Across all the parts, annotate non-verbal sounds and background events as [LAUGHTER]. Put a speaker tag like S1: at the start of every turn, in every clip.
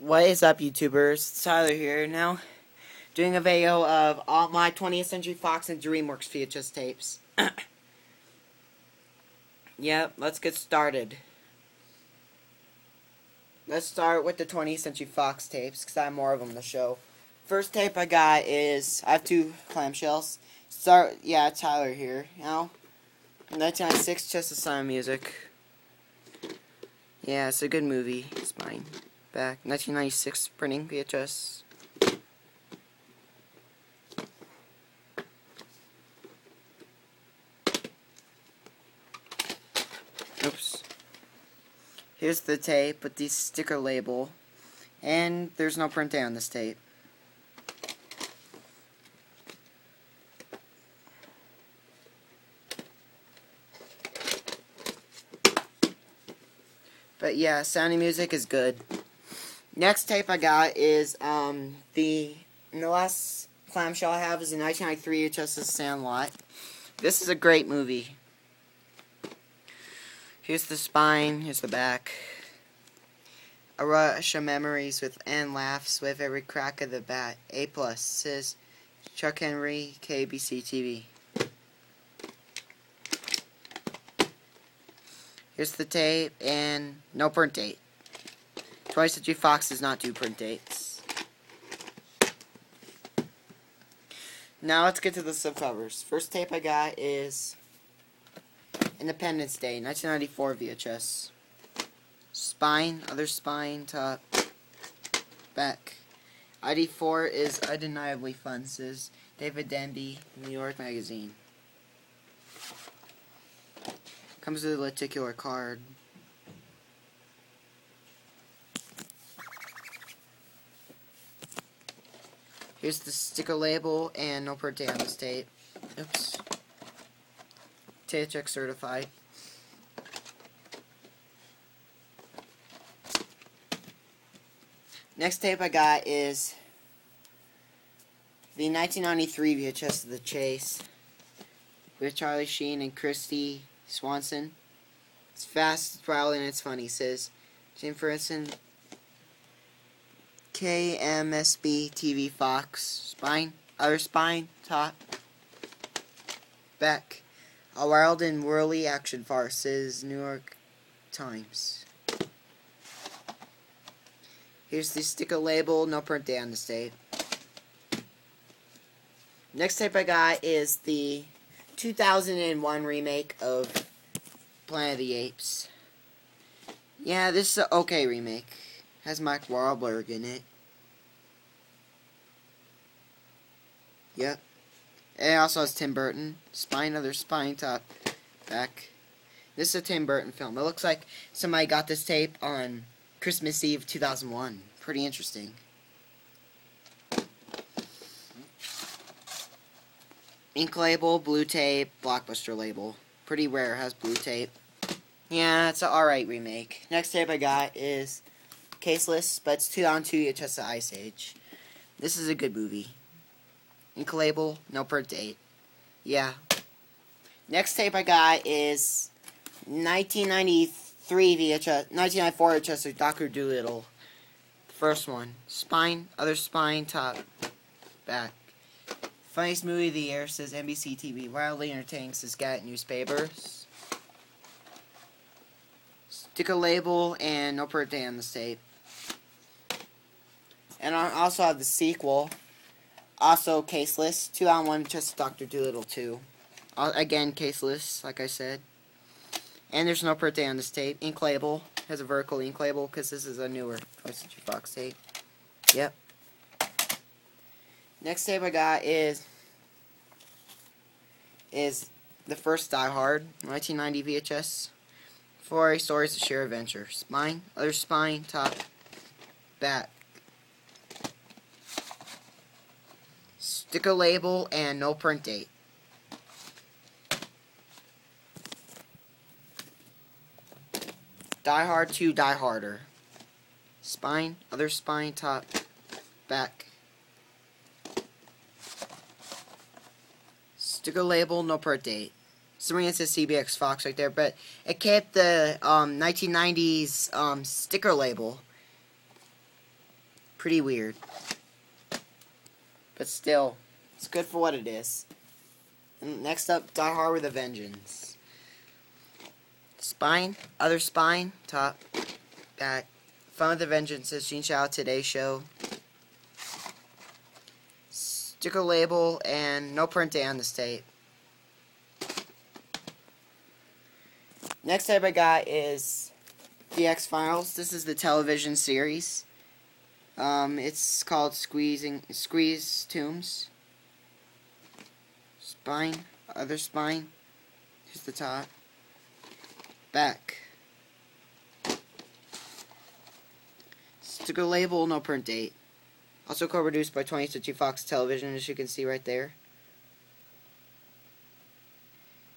S1: What is up, YouTubers? It's Tyler here now, doing a video of all my 20th Century Fox and DreamWorks VHS tapes. [CLEARS THROAT] yep, let's get started. Let's start with the 20th Century Fox tapes, because I have more of them to show. First tape I got is, I have two clamshells. Start, yeah, Tyler here, know. 1996, Just the Sound Music. Yeah, it's a good movie. It's mine. Back 1996 printing VHS. Oops. Here's the tape with the sticker label. And there's no print on this tape. But yeah, sounding Music is good. Next tape I got is um, the, the last clamshell I have is the 1993 HS's Sandlot. This is a great movie. Here's the spine, here's the back. A rush of memories with and laughs with every crack of the bat. A plus says Chuck Henry, KBC TV. Here's the tape, and no print date. Twice Century Fox does not do print dates. Now let's get to the subcovers. First tape I got is Independence Day, 1994 VHS. Spine, other spine, top, back. ID4 is undeniably fun, says David Denby, New York Magazine. Comes with a lenticular card. Here's the sticker label and no per day on this tape. Oops. Tape certified. Next tape I got is the 1993 VHS of The Chase with Charlie Sheen and Christy Swanson. It's fast, it's and it's funny, says Jim Ferguson. KMSB TV Fox. Spine. Our spine. Top. Back. A wild and whirly action farce, says New York Times. Here's the sticker label, no print day on this tape. Next tape I got is the 2001 remake of Planet of the Apes. Yeah, this is an okay remake. Has Mike Wahlberg in it. Yep. It also has Tim Burton. Spine, other spine top, back. This is a Tim Burton film. It looks like somebody got this tape on Christmas Eve 2001. Pretty interesting. Ink label, blue tape, blockbuster label. Pretty rare, has blue tape. Yeah, it's an alright remake. Next tape I got is Caseless, but it's 2 on 2 VHS of Ice Age. This is a good movie. Ink label, no per date. Yeah. Next tape I got is 1993 VHS, 1994 VHS of Dr. Dolittle. First one. Spine, other spine, top, back. Funniest movie of the year says NBC TV. Wildly entertaining says Gazette Newspapers. Stick a label and no birthday on the tape. And I also have the sequel. Also caseless. Two on one, just Doctor Dolittle two. Uh, again caseless, like I said. And there's no birthday on this tape. Ink label has a vertical ink label because this is a newer Twice Fox tape. Yep. Next tape I got is is the first Die Hard, 1990 VHS. Four stories to share adventure. Spine, other spine, top, back. Sticker label and no print date. Die Hard 2, Die Harder. Spine, other spine, top, back. Sticker label, no print date. Somebody says CBS Fox right there, but it kept the um, 1990s um, sticker label. Pretty weird. But still, it's good for what it is. And next up, Die Hard with a Vengeance. Spine, other spine, top, back. Fun with a Vengeance is Gene Shalit Today Show. Sticker label and no print day on the tape. Next tape I got is The X Files. This is the television series. Um, it's called Squeezing Squeeze Tooms. Spine, other spine. Here's the top. Back. Sticker label, no print date. Also co-produced by 20th Century Fox Television, as you can see right there.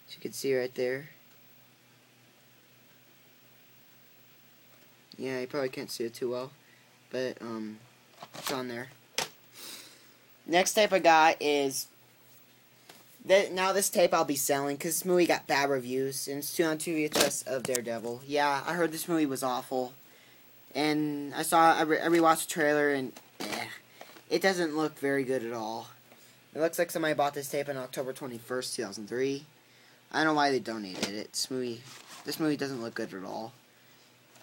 S1: As you can see right there. Yeah, you probably can't see it too well, but um, it's on there. Next tape I got is now this tape I'll be selling because this movie got bad reviews and it's two on two VHS of Daredevil. Yeah, I heard this movie was awful, and I saw I, re- I rewatched the trailer and eh, it doesn't look very good at all. It looks like somebody bought this tape on October twenty first, two thousand three. I don't know why they donated it. This movie, this movie doesn't look good at all.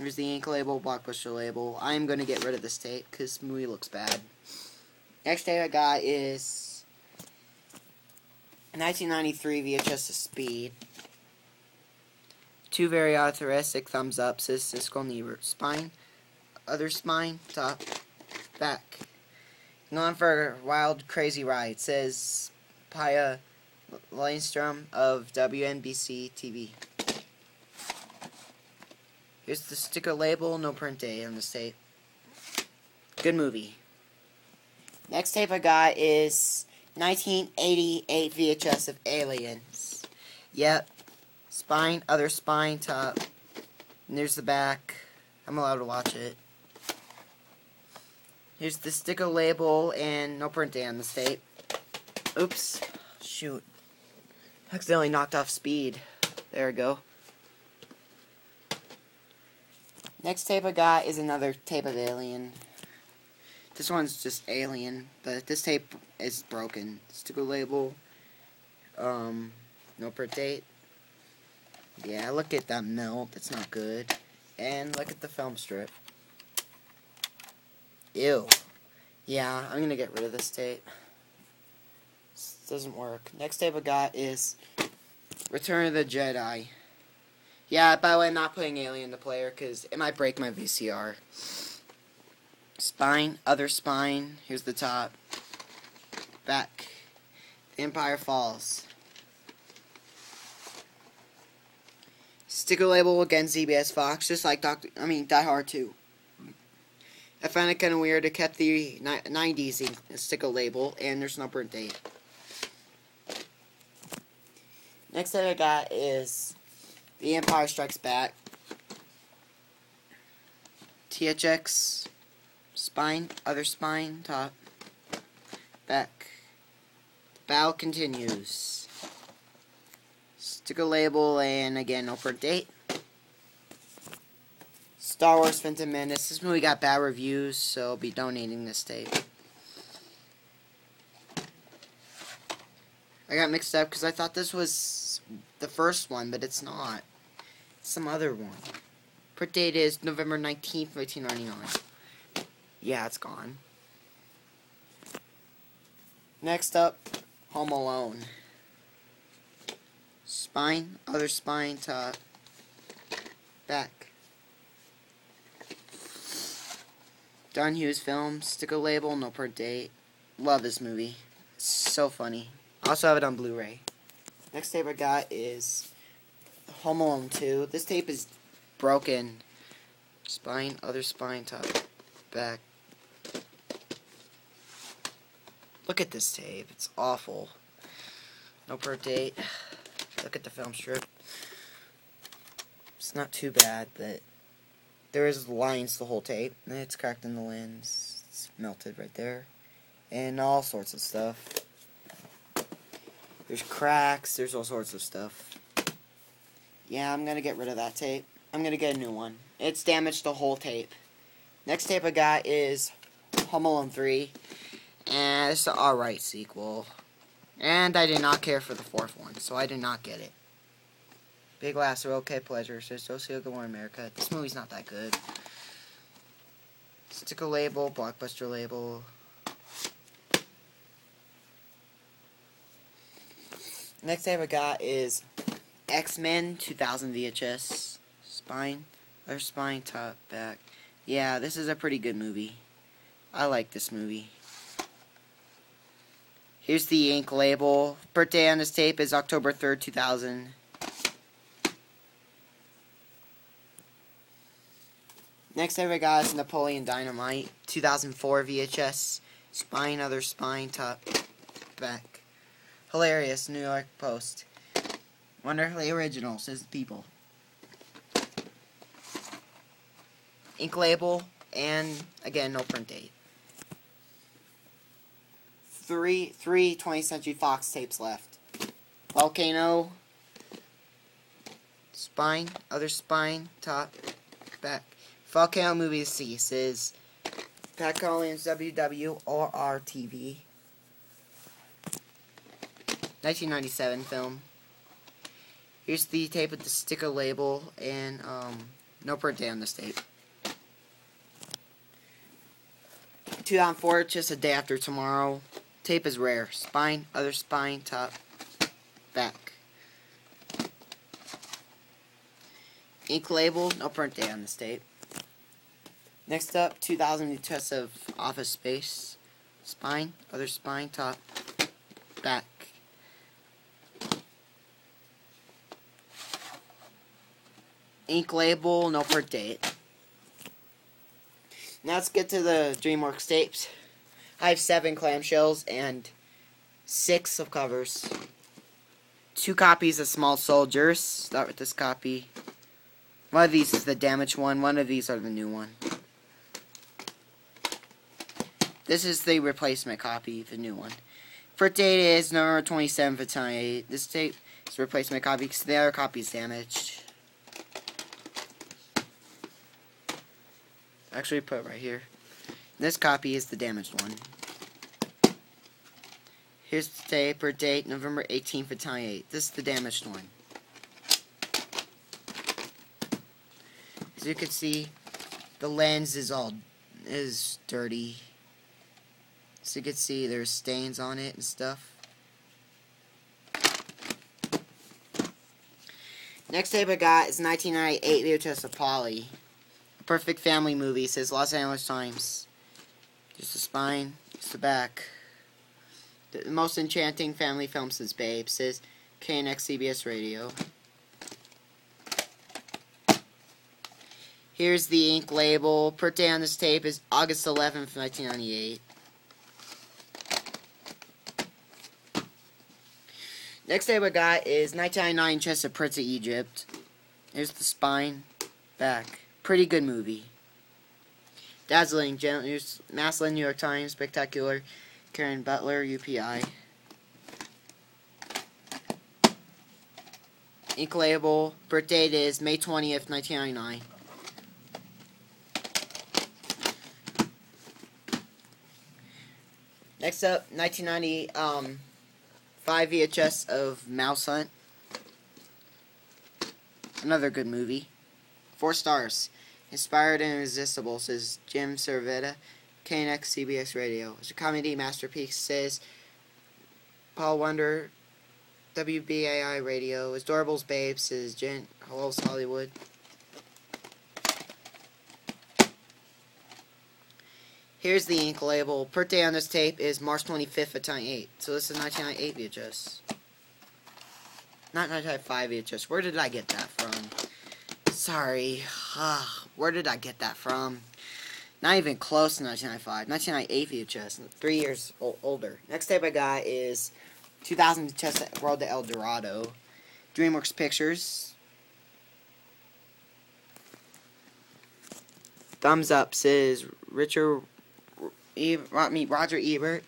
S1: Here's the ink label, blockbuster label. I am going to get rid of this tape because movie looks bad. Next tape I got is 1993 VHS of Speed. Two very authoristic thumbs up, says Siskel Nebert. Spine, other spine, top, back. Going for a wild, crazy ride, says Pia Lindstrom of WNBC TV. Here's the sticker label, no print date on the tape. Good movie. Next tape I got is 1988 VHS of Aliens. Yep. Spine, other spine, top. And there's the back. I'm allowed to watch it. Here's the sticker label and no print date on the tape. Oops. Shoot. Accidentally knocked off speed. There we go. Next tape I got is another tape of Alien. This one's just Alien, but this tape is broken. Sticker label, um, no print date. Yeah, look at that melt. It's not good. And look at the film strip. Ew. Yeah, I'm gonna get rid of this tape. This doesn't work. Next tape I got is Return of the Jedi. Yeah, by the way, I'm not putting Alien the player because it might break my VCR. Spine, other spine. Here's the top. Back. Empire Falls. Sticker label again, CBS Fox, just like Doctor. I mean, Die Hard 2. I found it kind of weird. It kept the ni- 90s sticker label, and there's no print date. Next thing I got is The Empire Strikes Back. THX spine, other spine, top, back. Battle continues. Stick a label and again no print date. Star Wars Phantom Menace. This movie got bad reviews, so I'll be donating this tape. I got mixed up because I thought this was the first one, but it's not. Some other one. Print date is November 19th, 1999. Yeah, it's gone. Next up, Home Alone. Spine, other spine, top, back. John Hughes film, sticker label, no print date. Love this movie. It's so funny. Also have it on Blu-ray. Next tape I got is Home Alone 2. This tape is broken. Spine, other spine, top, back. Look at this tape. It's awful. No print date. [SIGHS] Look at the film strip. It's not too bad, but there is lines the whole tape. It's cracked in the lens. It's melted right there. And all sorts of stuff. There's cracks. There's all sorts of stuff. Yeah, I'm gonna get rid of that tape. I'm gonna get a new one. It's damaged the whole tape. Next tape I got is Home Alone 3. And it's an alright sequel. And I did not care for the fourth one, so I did not get it. Big Laughs okay pleasure, says Socio Good Morning America. This movie's not that good. Sticker label, blockbuster label. Next tape I got is X-Men 2000 VHS. Spine, or spine, top, back. Yeah, this is a pretty good movie. I like this movie. Here's the ink label. Birthday on this tape is October 3rd, 2000. Next I got is Napoleon Dynamite 2004 VHS. Spine, other spine, top, back. Hilarious, New York Post. Wonderfully original, says the people. Ink label, and again, no print date. Three, three 20th Century Fox tapes left. Volcano, spine, other spine, top, back. Volcano Movie ceases. Pat Collins, WW, or RTV. 1997 film. Here's the tape with the sticker label and um, no print day on this tape. 2004, just a day after tomorrow. Tape is rare. Spine, other spine, top, back. Ink label, no print day on this tape. Next up, 2000 test of Office Space. Spine, other spine, top, back. Ink label, no print date. Now let's get to the DreamWorks tapes. I have seven clamshells and six of covers. Two copies of Small Soldiers. Start with this copy. One of these is the damaged one. One of these are the new one. This is the replacement copy, the new one. Print date is November 27th, 28. This tape is replacement copy because the other copy is damaged. Actually, put right here. This copy is the damaged one. Here's the tape or date, November 18th for 28. This is the damaged one. As you can see, the lens is all is dirty. So you can see there's stains on it and stuff. Next tape I got is 1998 VHS of Paulie. Perfect family movie, says Los Angeles Times. Just the spine, just the back. The most enchanting family film since Babe, says KNX CBS Radio. Here's the ink label. Per day on this tape is August 11th, 1998. Next tape I got is 1999 Chess of Prince of Egypt. Here's the spine, back. Pretty good movie. Dazzling, News, Maslin, New York Times, Spectacular, Karen Butler, UPI. Ink label, birth date is May 20th, 1999. Next up, 1990, um, 5 VHS of Mouse Hunt. Another good movie. Four stars. Inspired and irresistible, says Jim Cervetta, KNX CBS Radio. It's a comedy masterpiece, says Paul Wunder, WBAI Radio. It's Dorables Babe, says Jen Hello Hollywood. Here's the ink label. Per day on this tape is March 25th of 98. So this is 1998 VHS. Not 1995 VHS. Where did I get that from? Sorry. Ah, Where did I get that from? Not even close to 1995. 1998 VHS. Three years older. Next tape I got is 2000 Chess World to El Dorado. DreamWorks Pictures. Thumbs up says Richard e Roger Ebert.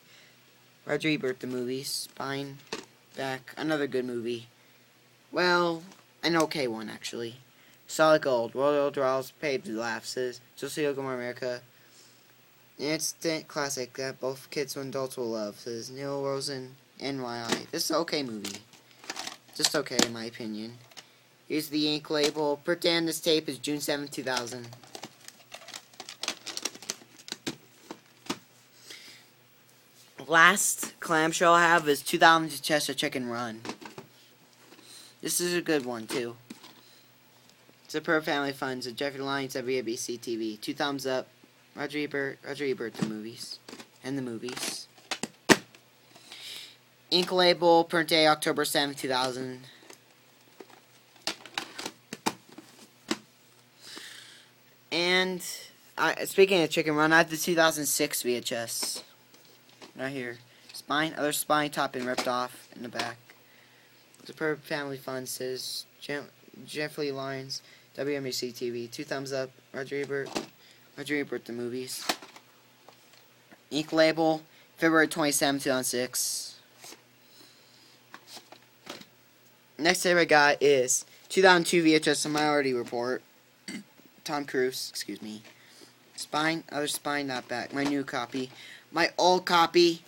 S1: Roger Ebert the movie. Spine back. Another good movie. Well, an okay one actually. Solid Gold, World Royal Draws, Paved says Josie Gilmore America. instant classic that both kids and adults will love. Says Neil Rosen, NYI. This is an okay movie. Just okay, in my opinion. Here's the ink label. On this tape is June 7, 2000. Last clamshell I have is 2000 Chester Chicken Run. This is a good one, too. Per family fun. It's a Jeffrey Lyons WABC TV. Two thumbs up. Roger Ebert, Roger Ebert, the movies. And the movies. Ink label, print day October 7, 2000. And I, speaking of Chicken Run, I have the 2006 VHS. Right here. Spine, other spine top and ripped off in the back. Superb Family Fun says Jeffrey Lyons, WMAC TV. Two thumbs up. Roger Ebert. Roger Ebert, the movies. Ink label, February 27, 2006. Next thing I got is 2002 VHS Minority Report. [CLEARS THROAT] Tom Cruise, excuse me. Spine, other spine, not back. My new copy. My old copy.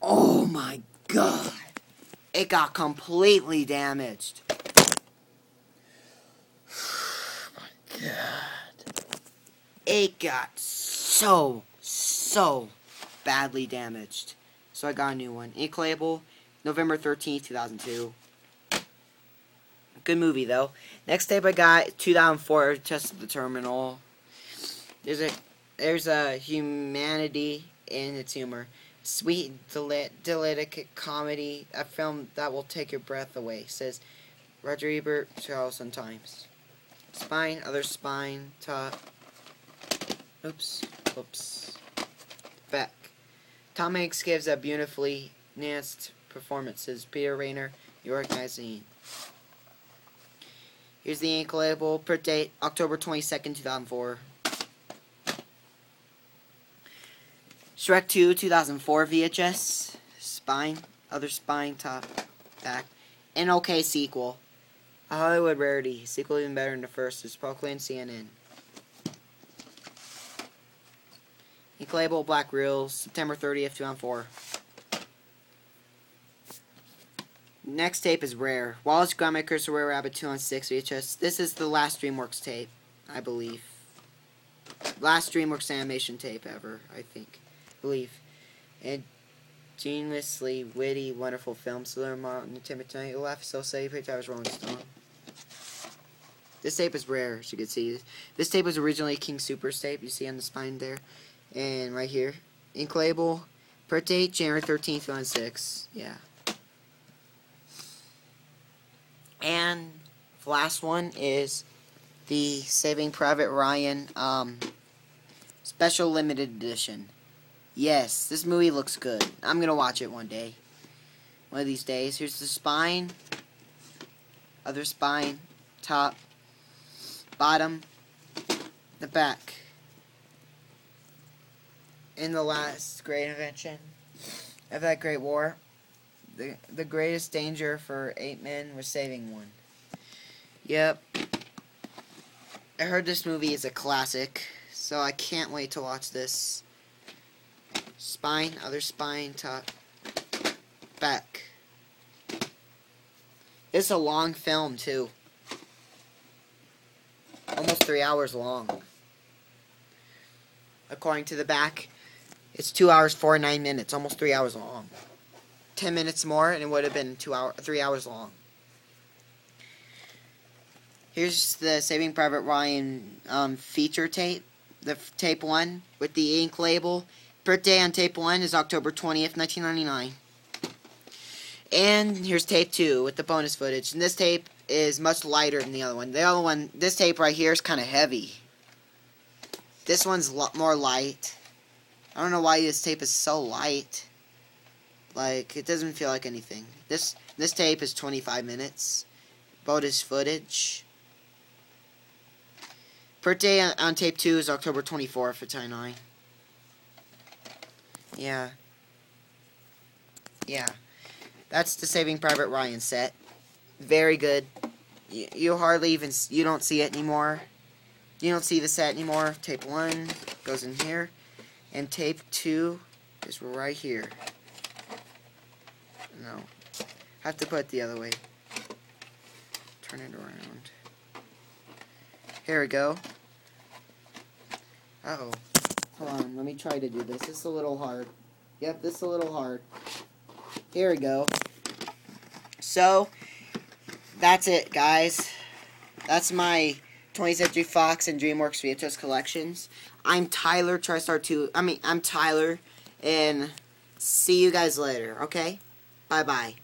S1: Oh my god. It got completely damaged. [SIGHS] my god. It got so, so badly damaged. So I got a new one. Ink label, November 13th, 2002. Good movie, though. Next tape I got, 2004, Test of the Terminal. There's a, there's a humanity in its humor sweet, delight, comedy, a film that will take your breath away, says Roger Ebert, Charleston Times. Spine, other spine, top. Oops, oops. Back. Tom Hanks gives a beautifully nuanced performances. Peter Rainer, New York Magazine. Here's the ink label. Per date, October 22nd, 2004. Shrek 2, 2004 VHS. Spine, other spine, top, back. An okay sequel. A Hollywood rarity. Sequel even better than the first. It's proclaimed CNN. Ink label, Black Reels, September 30th, 2004. Next tape is Rare. Wallace Gromit, Curse Were-Rabbit 2 on 6 VHS. This is the last DreamWorks tape, I believe. Last DreamWorks animation tape ever, I think believe. Ingeniously witty, wonderful film. So learn more the Timber tonight. You'll laugh so say Page I was Rolling Stone. This tape is rare, as you can see. This tape was originally King Soopers tape, you see on the spine there. And right here. Ink label. Per date, January 13th, 6. Yeah. And the last one is the Saving Private Ryan um, Special Limited Edition. Yes, this movie looks good. I'm to watch it one day. One of these days. Here's the spine. Other spine. Top. Bottom. The back. In the last great invention of that great war, the, the greatest danger for eight men was saving one. Yep. I heard this movie is a classic, so I can't wait to watch this. Spine, other spine, top, back. It's a long film, too. Almost three hours long. According to the back, it's two hours, four, nine minutes, almost three hours long. Ten minutes more, and it would have been two hour, three hours long. Here's the Saving Private Ryan um, feature tape, the tape one with the ink label Birthday on tape 1 is October 20th, 1999. And here's tape 2 with the bonus footage. And this tape is much lighter than the other one. The other one, this tape right here is kind of heavy. This one's more light. I don't know why this tape is so light. Like, it doesn't feel like anything. This this tape is 25 minutes. Bonus footage. Birthday on, on tape 2 is October 24th for 29. Yeah. Yeah. That's the Saving Private Ryan set. Very good. You, you hardly even, you don't see it anymore. you don't see the set anymore, tape 1 goes in here, and tape 2 is right here. No. Have to put it the other way. Turn it around. Here we go. Uh oh Hold on, let me try to do this. This is a little hard. Yep, this is a little hard. Here we go. So, that's it, guys. That's my 20th Century Fox and DreamWorks VHS collections. I'm Tyler, TriStar 2. I mean, I'm Tyler, and see you guys later, okay? Bye-bye.